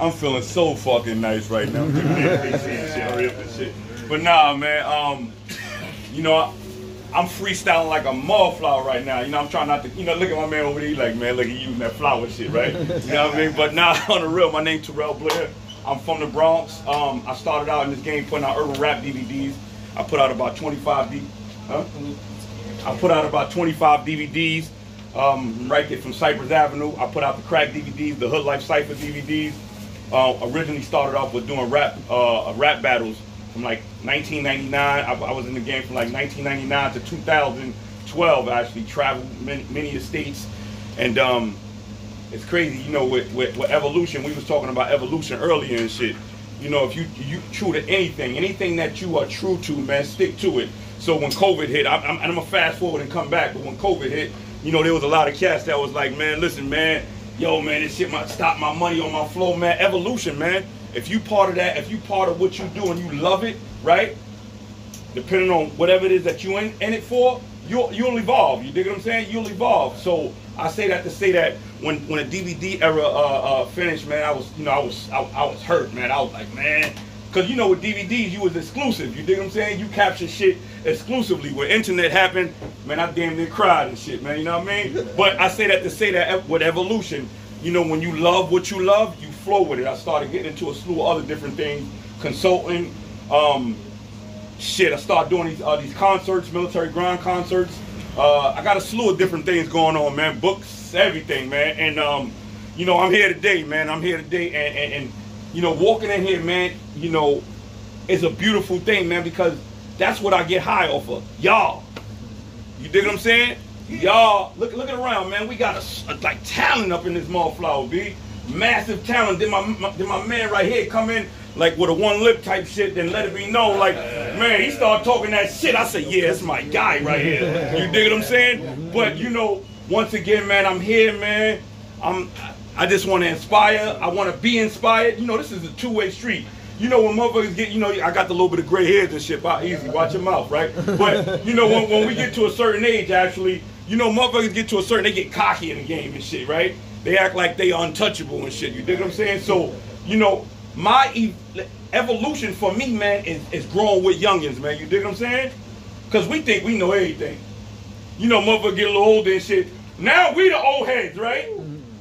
I'm feeling so fucking nice right now. But nah, man. Um, you know, I'm freestyling like a mallflower right now. You know, I'm trying not to, you know, look at my man over there. He like, man, look at you using that flower shit, right? you know what I mean? But now on the real, my name Terrell Blair. I'm from the Bronx. Um, I started out in this game putting out urban rap DVDs. I put out about 25 D. Huh? I put out about 25 DVDs. Um, right there from Cypress Avenue. I put out the crack DVDs, the Hood Life Cypher DVDs. Uh, originally started off with doing rap uh, rap battles from like 1999. I, I, was in the game from like 1999 to 2012. I actually traveled many, many states, and um, it's crazy. You know, with, with, with, evolution, we was talking about evolution earlier and shit. You know, if you you true to anything, anything that you are true to, man, stick to it. So when COVID hit, I, I'm, I'm gonna fast forward and come back. But when COVID hit, you know, there was a lot of cats that was like, man, listen, man, yo, man, this shit might stop my money on my flow, man. Evolution, man. If you part of that, if you part of what you do and you love it, right? Depending on whatever it is that you in, in it for, you'll you'll evolve. You dig what I'm saying? You'll evolve. So I say that to say that when when the DVD era uh, uh, finished, man, I was you know I was I, I was hurt, man. I was like, man, because you know with DVDs you was exclusive. You dig what I'm saying? You capture shit exclusively. When internet happened, man, I damn near cried and shit, man. You know what I mean? But I say that to say that with evolution, you know, when you love what you love, you flow with it. I started getting into a slew of other different things, consulting. Um, shit, I started doing these uh, these concerts, military ground concerts. Uh, I got a slew of different things going on, man. Books, everything, man. And um, you know, I'm here today, man. I'm here today, and, and, and you know, walking in here, man. You know, it's a beautiful thing, man, because that's what I get high off of. Y'all. You dig what I'm saying? Y'all, look looking around, man. We got a, a, like talent up in this mallflower, B. Massive talent. Then my, my then my man right here come in like with a one lip type shit, then let it be known, like, man, he started talking that shit. I said, yeah, it's my guy right here. You dig what I'm saying? But you know, once again, man, I'm here, man. I'm I just want to inspire. I want to be inspired. You know, this is a two-way street. You know, when motherfuckers get, you know, I got the little bit of gray hairs and shit. By easy, watch your mouth, right? But you know, when, when we get to a certain age, actually, you know, motherfuckers get to a certain, they get cocky in the game and shit, right? They act like they untouchable and shit. You dig what I'm saying? So, you know, my e evolution for me, man, is, is growing with youngins, man. You dig what I'm saying? Because we think we know everything. You know, motherfuckers get a little older and shit. Now we the old heads, right?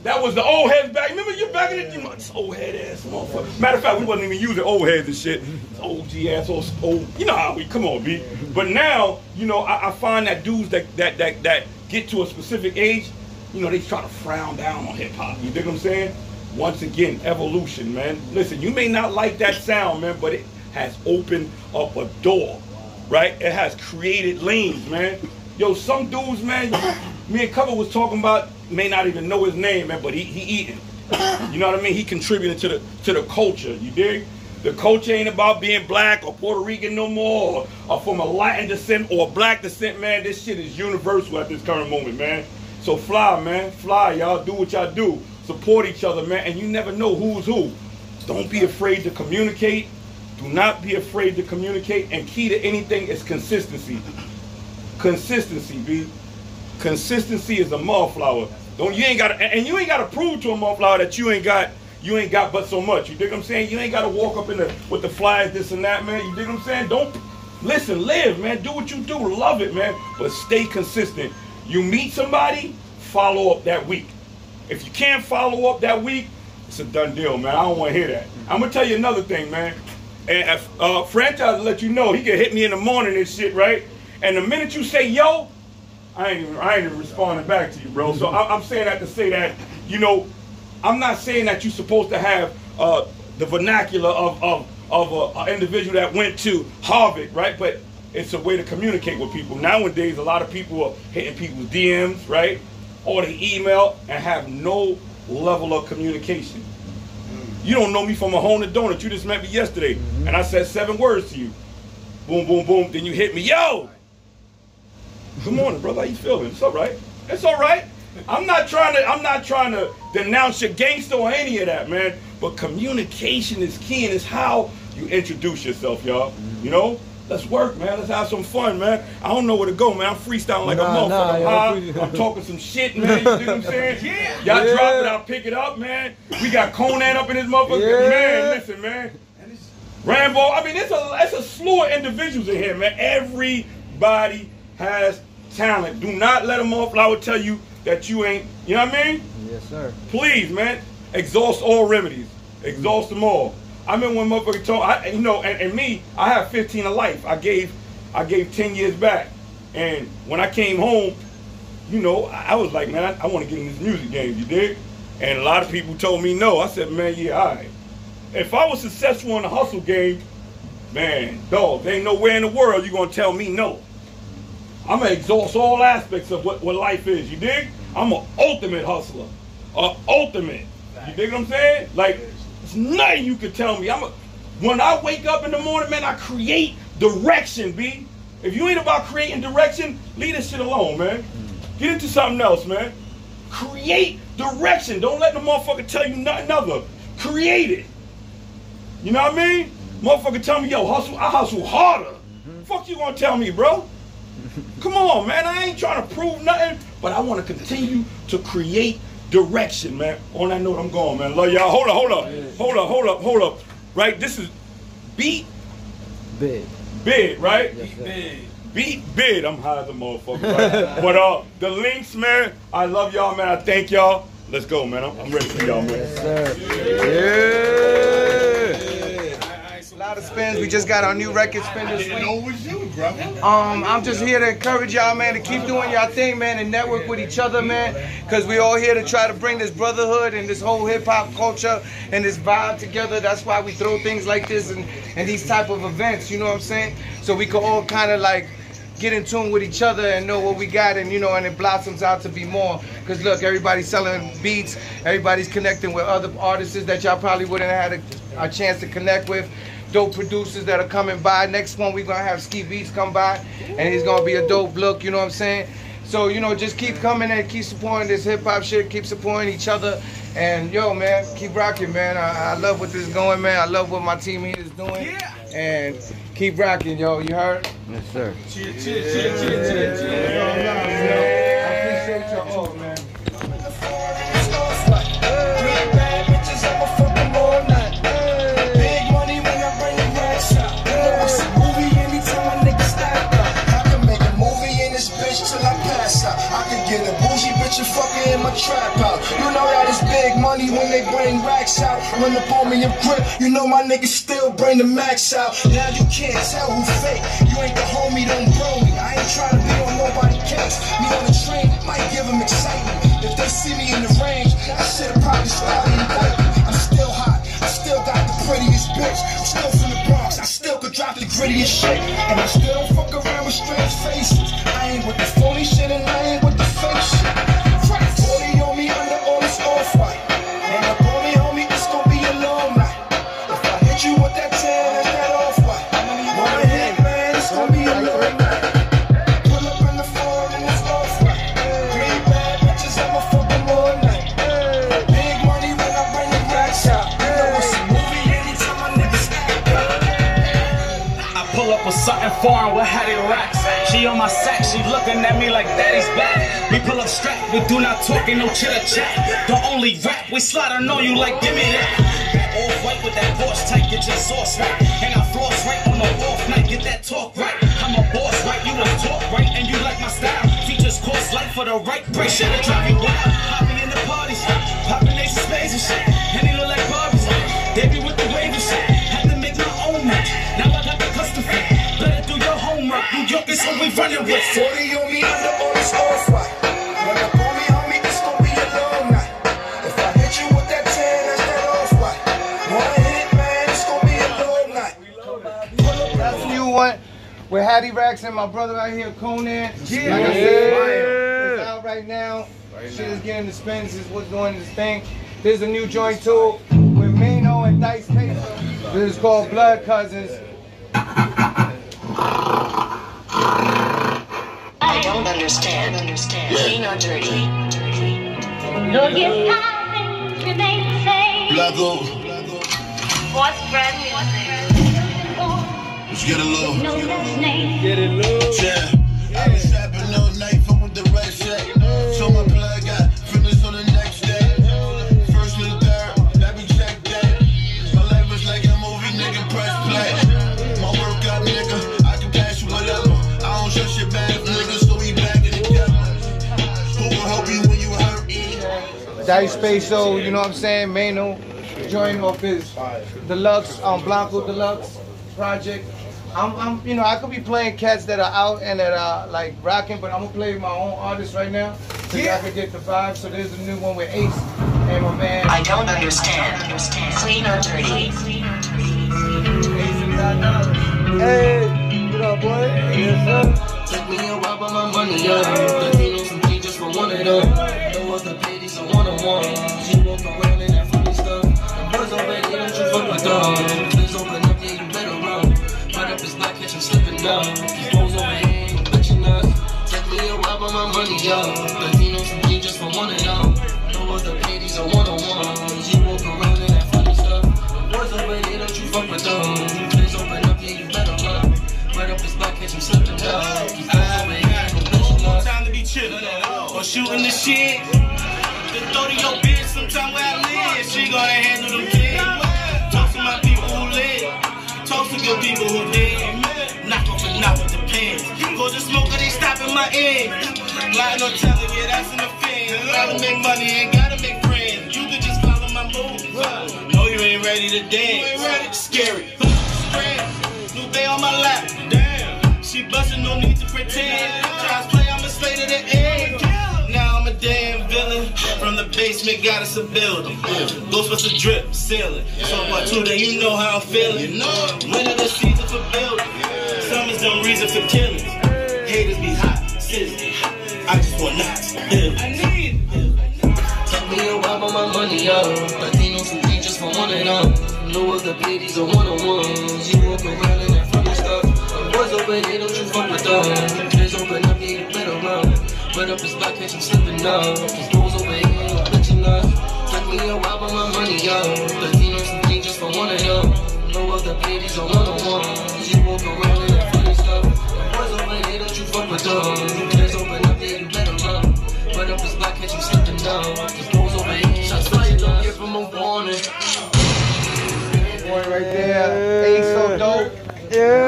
That was the old heads back. Remember you back in the day? Old head ass motherfucker. Matter of fact, we wasn't even using old heads and shit. OG ass, old, old. You know how we, come on, B. But now, you know, I, I find that dudes that, that, that, that get to a specific age, you know, they try to frown down on hip hop. You dig what I'm saying? Once again, evolution, man. Listen, you may not like that sound, man, but it has opened up a door, right? It has created lanes, man. Yo, some dudes, man, me and Cover was talking about, may not even know his name, man, but he, he eating. You know what I mean? He contributing to the to the culture. You dig? The culture ain't about being black or Puerto Rican no more, or, or from a Latin descent or black descent, man. This shit is universal at this current moment, man. So fly, man, fly, y'all. Do what y'all do support each other, man, and you never know who's who. Don't be afraid to communicate. Do not be afraid to communicate. And key to anything is consistency. Consistency, B. Consistency is a mallflower. Don't you ain't got and you ain't got to prove to a mallflower that you ain't got you ain't got but so much. You dig what I'm saying? You ain't got to walk up in the with the flies, this and that, man. You dig what I'm saying? Don't listen, live, man. Do what you do, love it, man. But stay consistent. You meet somebody, follow up that week. If you can't follow up that week, it's a done deal, man. I don't want to hear that. I'm gonna tell you another thing, man. And uh, franchise let you know he can hit me in the morning and shit, right? And the minute you say yo, I ain't even I ain't even responding back to you, bro. So I, am saying that to say that you know, I'm not saying that you're supposed to have uh, the vernacular of of of an individual that went to Harvard, right? But it's a way to communicate with people. Nowadays, a lot of people are hitting people's DMs, right? or they email and have no level of communication. You don't know me from a hole in a donut. You just met me yesterday, mm-hmm. and I said seven words to you. Boom, boom, boom. Then you hit me, yo. Good morning, brother. How you feeling? It's all right. It's all right. I'm not trying to. I'm not trying to denounce your gangster or any of that, man. But communication is key, and it's how you introduce yourself, y'all. You know, let's work, man. Let's have some fun, man. I don't know where to go, man. I'm freestyling like Nah, a nah, motherfucker. yo, high. I'm talking some shit, man. You dig what I'm saying? yeah. Y'all Yeah. drop it, I'll pick it up, man. We got Conan up in this motherfucker. Yeah. Man, listen, man. Rambo, I mean, it's a it's a slew of individuals in here, man. Everybody has talent. Do not let a motherfucker tell you that you ain't. You know what I mean? Yes, sir. Please, man, exhaust all remedies. Exhaust them all. I remember when motherfucker told I, you know, and, and me, I have 15 of life. I gave, I gave 10 years back, and when I came home, you know, I, I was like, man, I, I want to get in this music game. You dig? And a lot of people told me no. I said, man, yeah, all right. If I was successful in the hustle game, man, dog, there ain't nowhere in the world you gonna tell me no. I'm gonna exhaust all aspects of what, what life is. You dig? I'm an ultimate hustler, a ultimate. You dig what I'm saying? Like, it's nothing you can tell me. I'm a, when I wake up in the morning, man, I create direction, b. If you ain't about creating direction, leave this shit alone, man. Get into something else, man. Create direction. Don't let the motherfucker tell you nothing other. Create it. You know what I mean? Motherfucker tell me, yo, hustle, I hustle harder. Mm-hmm. Fuck you gonna tell me, bro? Come on, man. I ain't trying to prove nothing, but I want to continue to create direction, man. On that note, I'm going, man. Love y'all. Hold up, hold up, hold up, hold up, hold up. Right? This is beat Big. bid, right? Yes, sir. Beat bid. I'm high as a motherfucker. Right? but uh, the L.Y.N.X, man. I love y'all, man. I thank y'all. Let's go, man. I'm, I'm ready for y'all, man. Yes, sir. A lot of spins. We just got our new record spin this week. You, brother. Um, I'm just here to encourage y'all, man, to keep doing y'all thing, man, and network with each other, man, because we all here to try to bring this brotherhood and this whole hip hop culture and this vibe together. That's why we throw things like this and, and these type of events. You know what I'm saying? So we can all kind of like get in tune with each other and know what we got and you know and it blossoms out to be more because look everybody's selling beats everybody's connecting with other artists that y'all probably wouldn't have had a, a chance to connect with dope producers that are coming by. Next one we're gonna have Ski Beatz come by and he's gonna be a dope look you know what i'm saying? So you know just keep coming and keep supporting this hip-hop shit keep supporting each other and yo man keep rocking man. I, I love what this is going man. I love what my team here is doing Yeah. and keep rocking yo you heard? Yes, sir. I appreciate your all, man. Trap out. You know that it's big money when they bring racks out. Run up on me and grip, you know my niggas still bring the max out. Now you can't tell who fake. You ain't the homie, don't bro me. I ain't trying to be on nobody case. Me on the train might give them excitement. If they see me in the range, I should've probably start an indictment. I'm still hot. I still got the prettiest bitch. I'm still from the Bronx. I still could drop the grittiest shit. And I still don't fuck around with strange faces. I ain't with the something foreign with Hattie racks. She on my sack, she looking at me like daddy's back. We pull up strapped, we do not talk, ain't no chitter chat. The only rap, we sliding on you like give me that. Off white with that Porsche tight, get your sauce right. And I floss right on the off night, get that talk right. I'm a boss, right? You a talk right, and you like my style. Features cost life for the right price, shit to drive you wild. New York is who we running with. 40 on me under all this off-white. Run up on me, homie, it's gonna be a long night. If I hit you with that 10, that's that off-white. One hit, man, it's gonna be a long night. That's a new one with Hattie Racks and my brother right here, Conan. Like I said, it's out right now. Shit is getting the spins. Is what's doing this thing. There's a new joint too with Mano and Dice Peso. This is called Blood Cousins. I don't understand. understand. Clean or dirty? Though your timing remains the same. Blago. What's brand new? Let's get a little. No. Get it loose. Yeah. Dice Peso, you know what I'm saying? Mano, joining off his deluxe, um, Blanco Deluxe project. I'm, I'm, you know, I could be playing cats that are out and that are like rocking, but I'm gonna play my own artist right now, so y'all can get the vibe. So there's a new one with Ace and my man. I don't understand. Clean or dirty? Ace and Don Dollars. Hey, what up, boy? Yes, sir. Take me a while, but my money up. Latino some G just for one of them. One. She walk around in that funny stuff. The boys already don't you fuck with them. Please open up, yeah, you better run. Right up his back, catch him slipping down. These hoes over here ain't bitching us. Take me a while, but my money up. Latino some G just for one of them. No other ladies are one on one. She walk around in that funny stuff. The boys already don't you fuck with them. Please open up, yeah, you better run. Right up his back, catch him slipping down. These hoes over here ain't bitching us. Time to be chillin' or shooting the shit. Talk to good people who dead. Knock off and knock with the pins. For the smoker, they stop in my end. Lying or telling, yeah, that's an offense. Gotta make money, ain't gotta make friends. You can just follow my moves. No, you ain't ready to dance. Scary. New day on my lap. Damn. She bustin', no need to pretend. Tries play, I'ma stay to the end. Basement, got us a building. Ghostbusters drip, ceiling. So part two, then you know how I'm feeling. Winter the season for building. Summer's no reason for killing. Haters be hot, sizzling. I just want knots. I need Take me a while, but my money up. Latino some G just for one of them. No other ladies are one on ones. You walk around in that funny stuff. The boys over here, don't you fuck with them. Please open up, yeah, you better run. Right up his back, catch him slipping up. These hoes over me a while, but my money up. Latino some G just for one of them. No other ladies are one on ones. You walk around in that funny stuff. The boys over here, don't you fuck with them. Please open up, yeah, you better run. Right up his back, catch him slipping down. These hoes over here, shots fired, don't give him a warning. Boy, right there. Ace so dope. Yeah.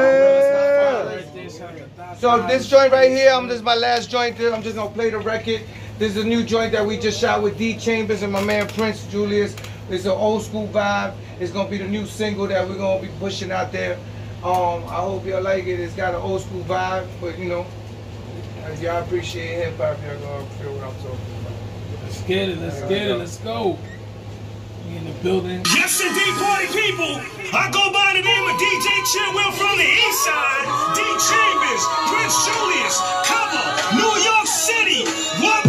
So this joint right here, I'm this is my last joint. I'm just gonna play the record. This is a new joint that we just shot with D Chambers and my man Prince Julius. It's an old school vibe. It's gonna be the new single that we're gonna be pushing out there. Um, I hope y'all like it. It's got an old school vibe, but you know, if y'all appreciate hip hop, y'all gonna feel what I'm talking about. Let's get it, let's get it, let's go. We in the building. Yes, indeed, party people. I go by the name of DJ Chillwell from the East Side. D Chambers, Prince Julius, cover, New York City. What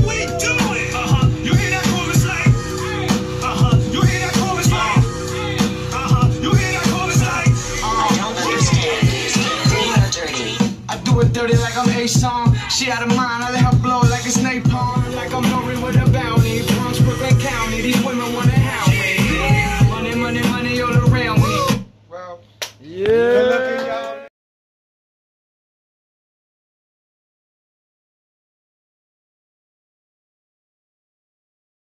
She out of mind, I let her blow